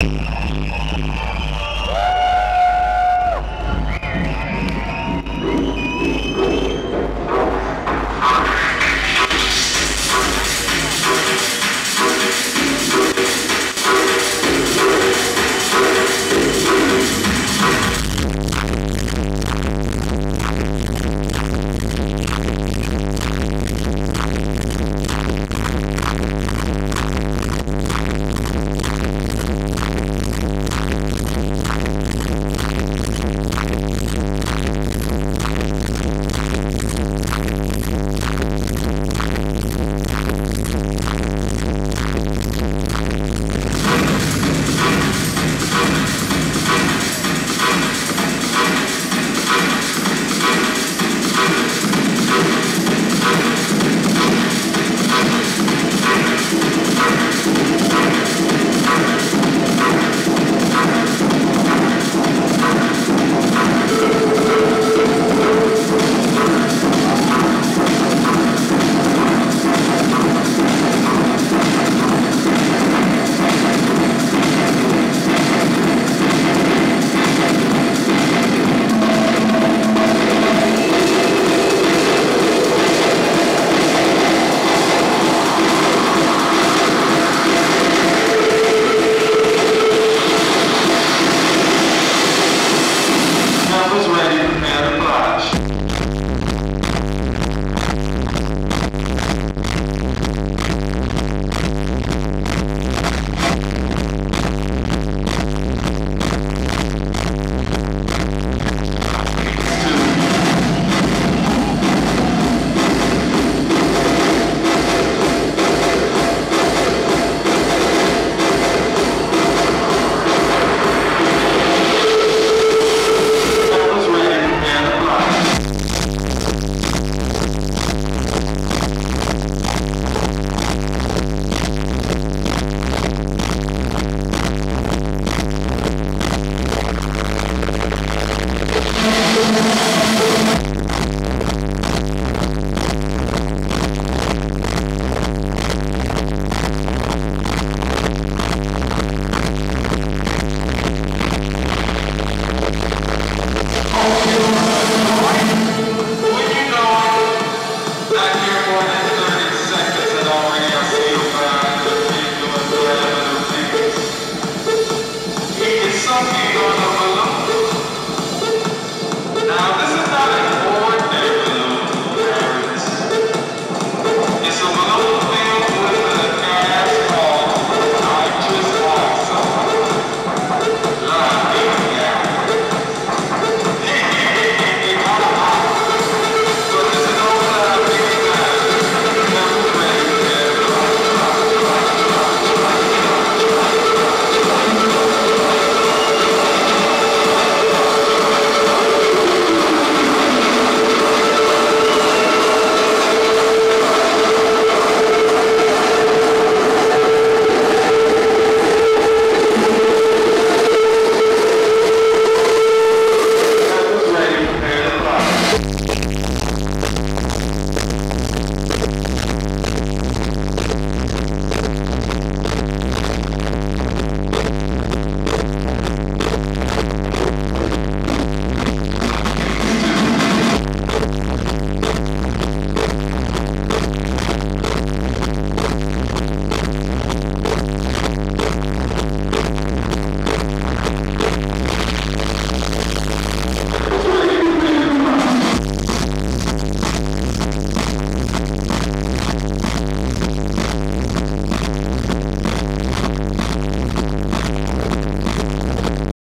you